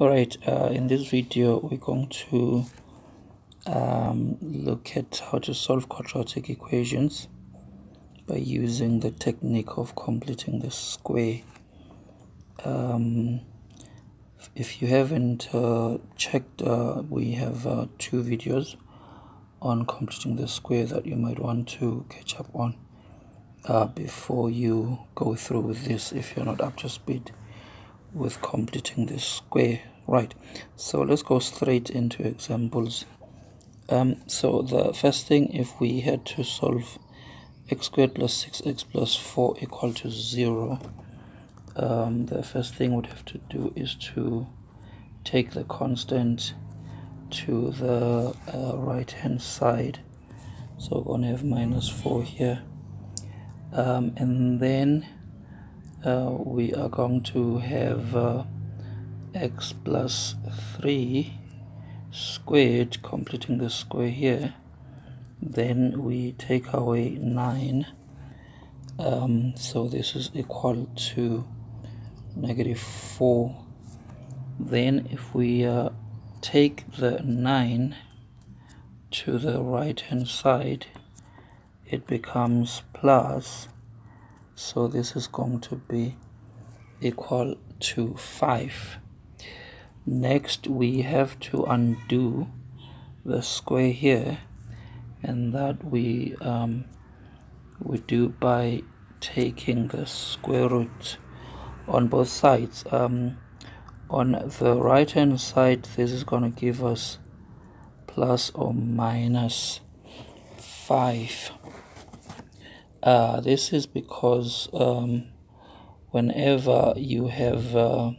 Alright, uh, in this video we're going to um, look at how to solve quadratic equations by using the technique of completing the square. Um, if you haven't uh, checked, uh, we have uh, two videos on completing the square that you might want to catch up on uh, before you go through with this if you're not up to speed with completing this square right. So let's go straight into examples. Um, so the first thing if we had to solve x squared plus 6x plus 4 equal to 0 um, the first thing we'd have to do is to take the constant to the uh, right hand side. So we're to have minus 4 here. Um, and then uh, we are going to have uh, x plus 3 squared completing the square here. Then we take away 9 um, so this is equal to negative 4 then if we uh, take the 9 to the right hand side it becomes plus so this is going to be equal to 5 next we have to undo the square here and that we um, we do by taking the square root on both sides. Um, on the right hand side this is going to give us plus or minus 5 uh, this is because um, whenever you have uh,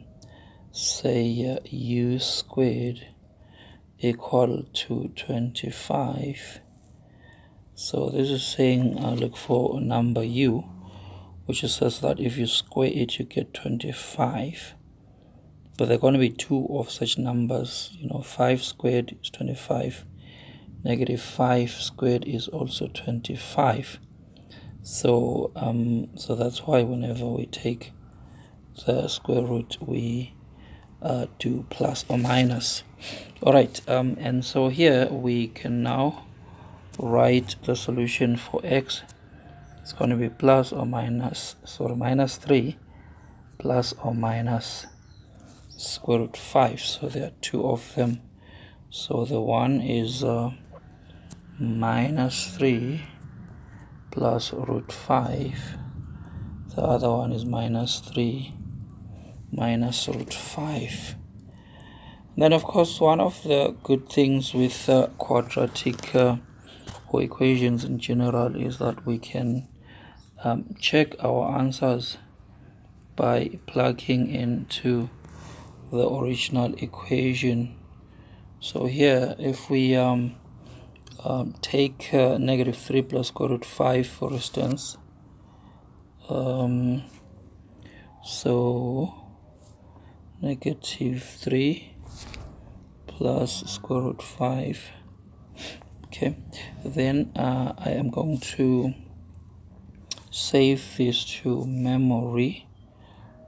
say uh, u squared equal to 25 so this is saying uh, look for a number u which says that if you square it you get 25 but there are going to be two of such numbers you know 5 squared is 25 negative 5 squared is also 25 so um, so that's why whenever we take the square root we uh, do plus or minus. All right um, and so here we can now write the solution for x. It's going to be plus or minus sorry minus 3 plus or minus square root 5 so there are two of them. So the one is uh, minus 3 plus root 5 the other one is minus 3 minus root 5 then of course one of the good things with uh, quadratic uh, or equations in general is that we can um, check our answers by plugging into the original equation. So here if we um, um, take uh, negative 3 plus square root 5 for instance. Um, so negative 3 plus square root 5 okay then uh, I am going to save this to memory.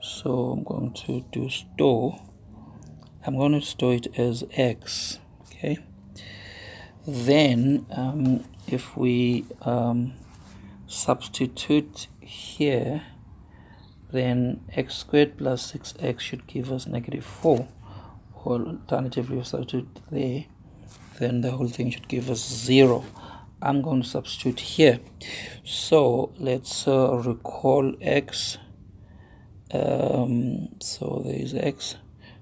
So I'm going to do store. I'm going to store it as x okay then um, if we um, substitute here then x squared plus 6x should give us negative 4 or alternatively we substitute there then the whole thing should give us 0 I'm going to substitute here. So let's uh, recall x um, so there is x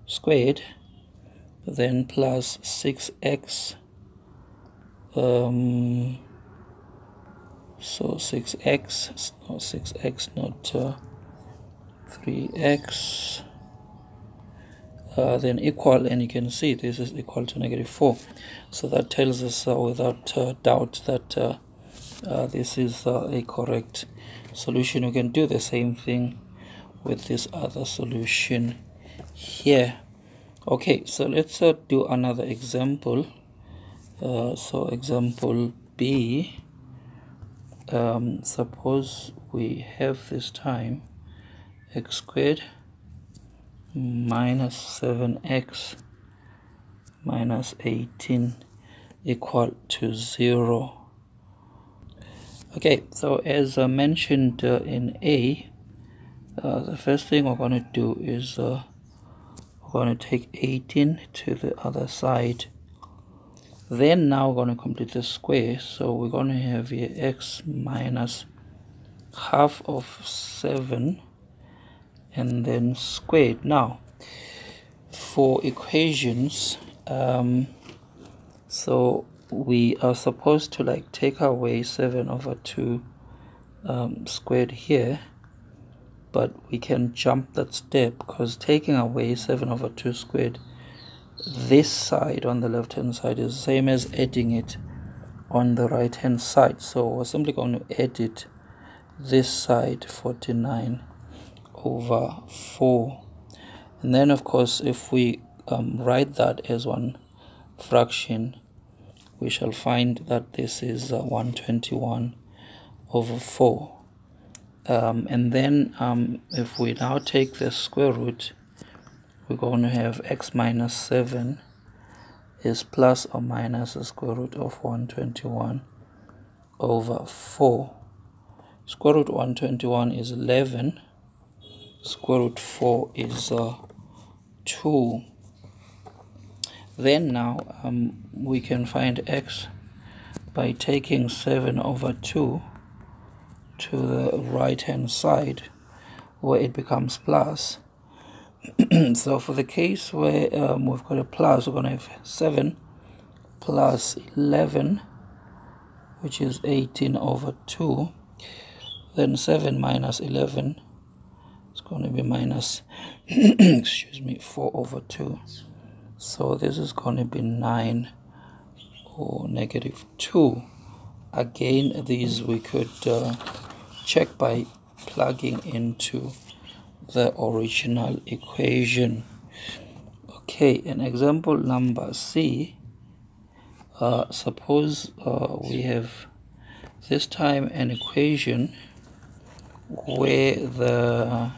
squared then plus 6x um, so 6x no 6x not uh, 3x uh, then equal and you can see this is equal to negative 4 so that tells us uh, without uh, doubt that uh, uh, this is a correct solution. You can do the same thing with this other solution here. Okay so let's do another example uh, so example B um, suppose we have this time x squared minus 7x minus 18 equal to 0 okay so as I mentioned uh, in A uh, the first thing we're going to do is uh, we're going to take 18 to the other side then now we're going to complete the square so we're going to have here x minus half of 7 and then squared. Now for equations um, so we are supposed to like take away 7 over 2 um, squared here but we can jump that step because taking away 7 over 2 squared this side on the left hand side is the same as adding it on the right hand side. So we're simply going to edit this side 49 over 4 and then of course if we um, write that as one fraction we shall find that this is uh, 121 over 4 um, and then um, if we now take the square root we're going to have x minus 7 is plus or minus the square root of 121 over 4 square root 121 is 11 square root 4 is uh, 2 then now um, we can find x by taking 7 over 2 to the right hand side where it becomes plus so for the case where um, we've got a plus we're going to have 7 plus 11 which is 18 over 2 then 7 minus 11 is going to be minus excuse me 4 over 2 so this is going to be 9 or negative 2 again these we could uh, check by plugging into the original equation. Okay an example number C. Uh, suppose uh, we have this time an equation where the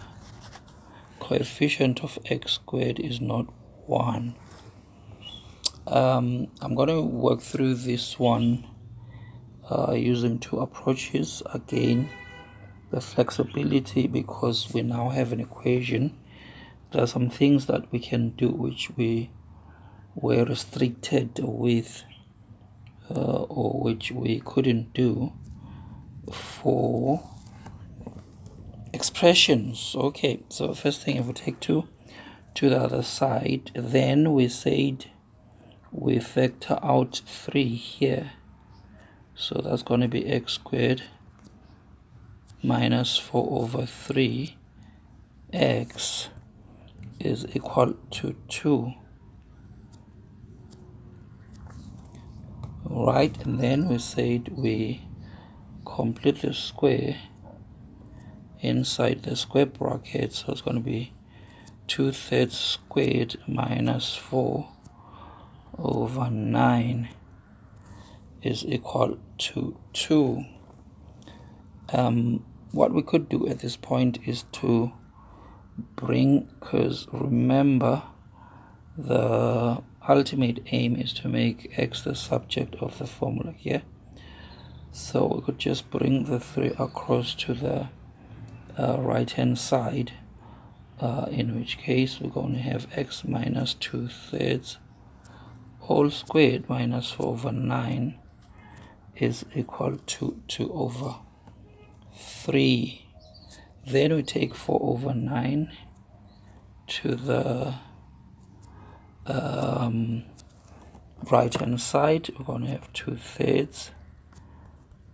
coefficient of x squared is not 1 um, I'm going to work through this one uh, using two approaches again the flexibility because we now have an equation. There are some things that we can do which we were restricted with uh, or which we couldn't do for expressions. Okay so first thing if we take 2 to the other side then we said we factor out 3 here. So that's going to be x squared minus 4 over 3 x is equal to 2 right and then we said we complete the square inside the square bracket. So it's going to be 2 thirds squared minus 4 over 9 is equal to 2 um, what we could do at this point is to bring because remember the ultimate aim is to make x the subject of the formula here. So we could just bring the 3 across to the uh, right hand side uh, in which case we're going to have x minus 2 thirds all squared minus 4 over 9 is equal to 2 over 3 then we take 4 over 9 to the um, right hand side. We're going to have 2 thirds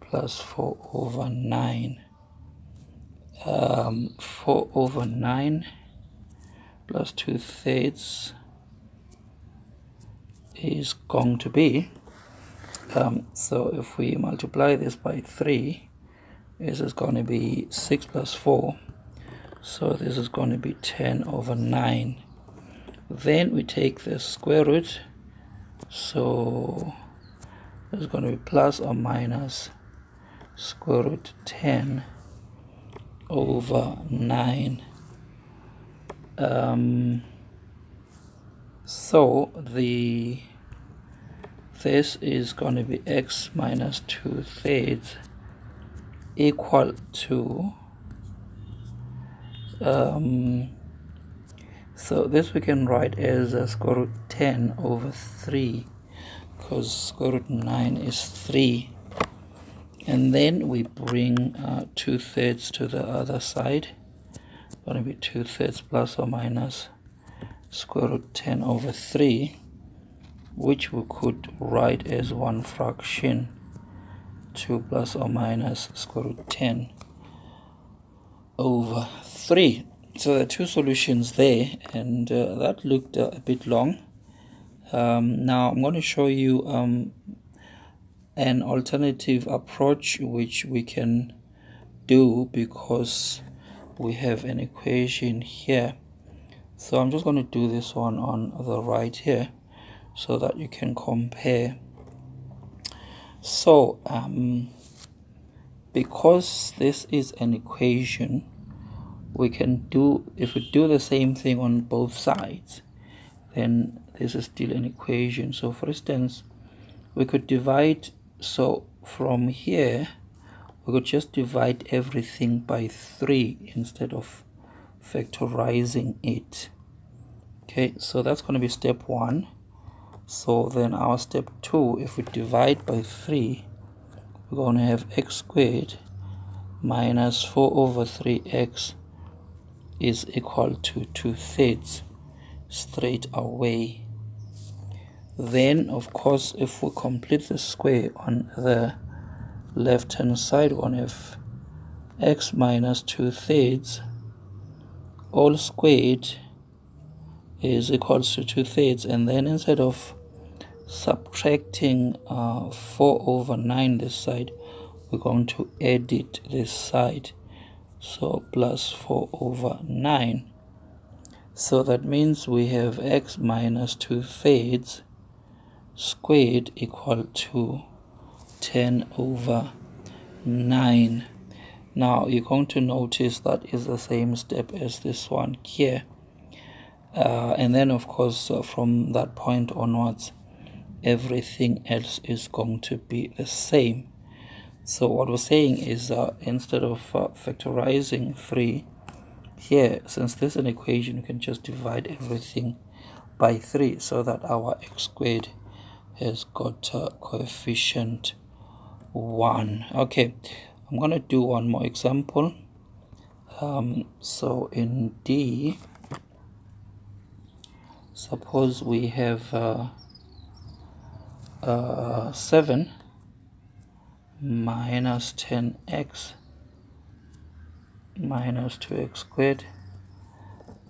plus 4 over 9 um, 4 over 9 plus 2 thirds is going to be um, so if we multiply this by 3 this is going to be 6 plus 4 so this is going to be 10 over 9 then we take the square root. So it's going to be plus or minus square root 10 over 9 um, so the this is going to be x minus 2 thirds equal to um, so this we can write as square root 10 over 3 because square root 9 is 3 and then we bring uh, 2 thirds to the other side. Going to be 2 thirds plus or minus square root 10 over 3 which we could write as one fraction 2 plus or minus square root 10 over 3 so there are two solutions there and uh, that looked uh, a bit long. Um, now I'm going to show you um, an alternative approach which we can do because we have an equation here. So I'm just going to do this one on the right here so that you can compare so um, because this is an equation we can do if we do the same thing on both sides then this is still an equation. So for instance we could divide so from here we could just divide everything by 3 instead of factorizing it. Okay so that's going to be step 1 so then our step 2 if we divide by 3 we're going to have x squared minus 4 over 3x is equal to 2 thirds straight away. Then of course if we complete the square on the left hand side on f x minus 2 thirds all squared is equals to 2 thirds. And then instead of subtracting uh, 4 over 9 this side we're going to edit this side. So plus 4 over 9 so that means we have x minus 2 thirds squared equal to 10 over 9 now you're going to notice that is the same step as this one here. Uh, and then of course uh, from that point onwards everything else is going to be the same. So what we're saying is uh, instead of uh, factorizing 3 here since this is an equation you can just divide everything by 3 so that our x squared has got a coefficient 1 okay I'm gonna do one more example. Um, so in D suppose we have uh, uh, 7 minus 10x minus 2x squared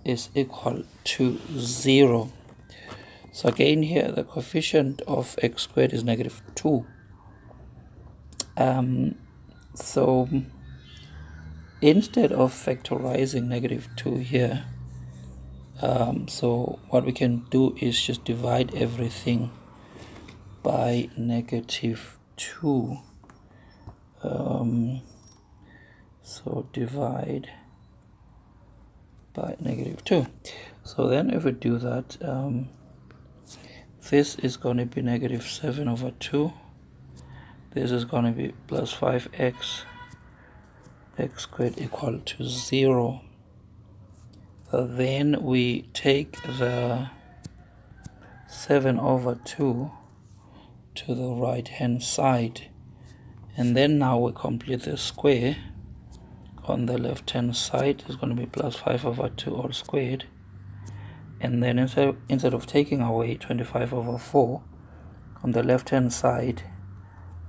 is equal to 0 so again here the coefficient of x squared is negative 2. Um, so instead of factorizing negative 2 here, um, so what we can do is just divide everything by negative 2. Um, so divide by negative 2. So then if we do that, um, this is going to be negative 7 over 2 this is going to be plus 5x x squared equal to 0 uh, then we take the 7 over 2 to the right hand side. And then now we complete the square. On the left hand side is going to be plus 5 over 2 all squared. And then instead, instead of taking away 25 over 4 on the left hand side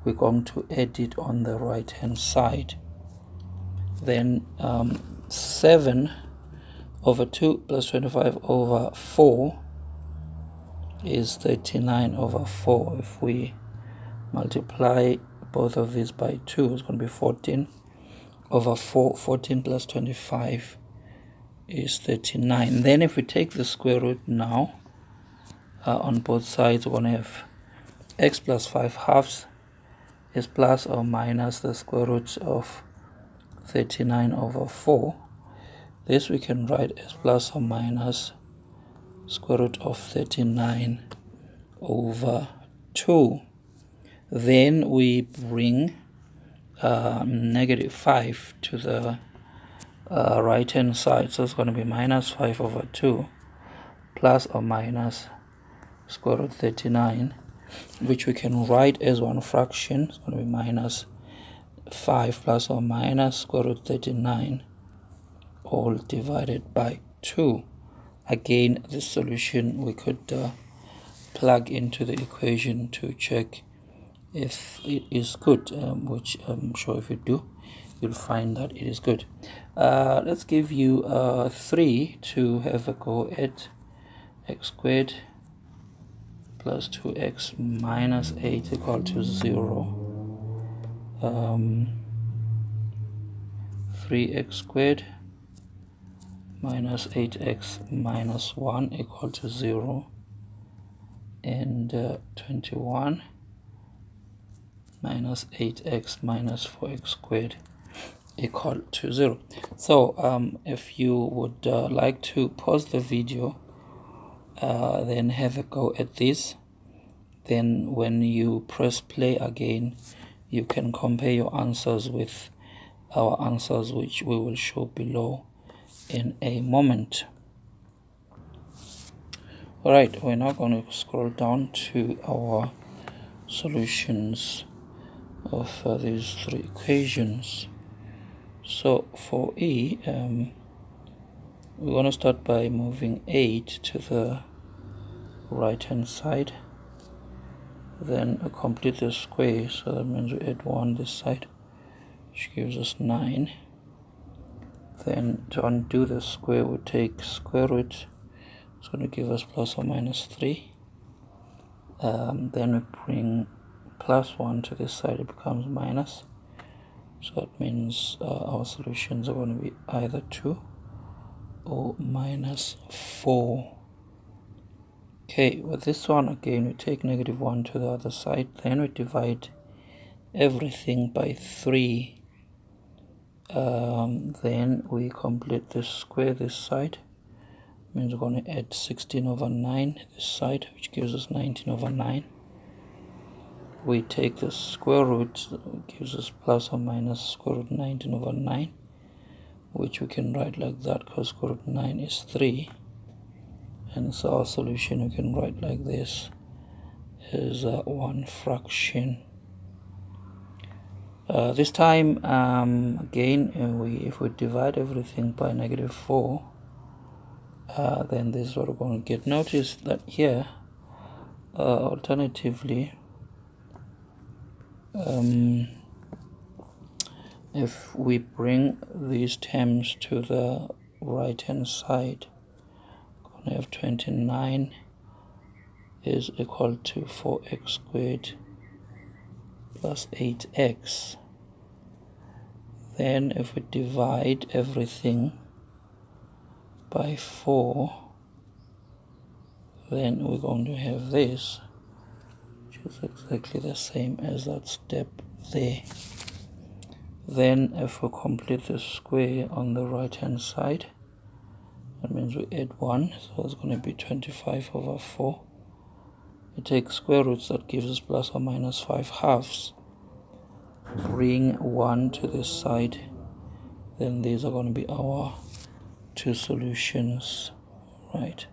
we're going to add it on the right hand side. Then um, 7 over 2 plus 25 over 4 is 39 over 4 if we multiply both of these by 2 it's going to be 14 over 4 14 plus 25 is 39 then if we take the square root now uh, on both sides we're going to have x plus 5 halves is plus or minus the square root of 39 over 4 this we can write as plus or minus square root of 39 over 2 then we bring um, negative 5 to the uh, right hand side. So it's going to be minus 5 over 2 plus or minus square root 39 which we can write as one fraction. It's going to be minus 5 plus or minus square root 39 all divided by 2 again the solution we could uh, plug into the equation to check if it is good um, which I'm sure if you do you'll find that it is good. Uh, let's give you uh, 3 to have a go at x squared plus 2x minus 8 equal to 0 um, 3x squared minus 8x minus 1 equal to 0 and uh, 21 minus 8x minus 4x squared equal to 0 so um, if you would uh, like to pause the video uh, then have a go at this. Then when you press play again you can compare your answers with our answers which we will show below in a moment. All right we're now going to scroll down to our solutions of uh, these three equations. So for e um, we're going to start by moving 8 to the right hand side then complete the square. So that means we add 1 this side which gives us 9 then to undo the square we take square root. It's going to give us plus or minus 3 um, then we bring plus 1 to this side it becomes minus. So that means uh, our solutions are going to be either 2 or minus 4 okay with this one again we take negative 1 to the other side. Then we divide everything by 3 um, then we complete the square this side. Means we're going to add 16 over 9 this side which gives us 19 over 9 we take the square root gives us plus or minus square root 19 over 9 which we can write like that because square root 9 is 3 and so our solution we can write like this is uh, one fraction uh, this time um, again uh, we if we divide everything by negative 4 uh, then this is what we're going to get. Notice that here uh, alternatively um, if we bring these terms to the right hand side to have 29 is equal to 4x squared plus 8x then if we divide everything by 4 then we're going to have this which is exactly the same as that step there. Then if we complete the square on the right hand side that means we add 1 so it's going to be 25 over 4 we take square roots that gives us plus or minus 5 halves. Bring 1 to this side. Then these are going to be our two solutions right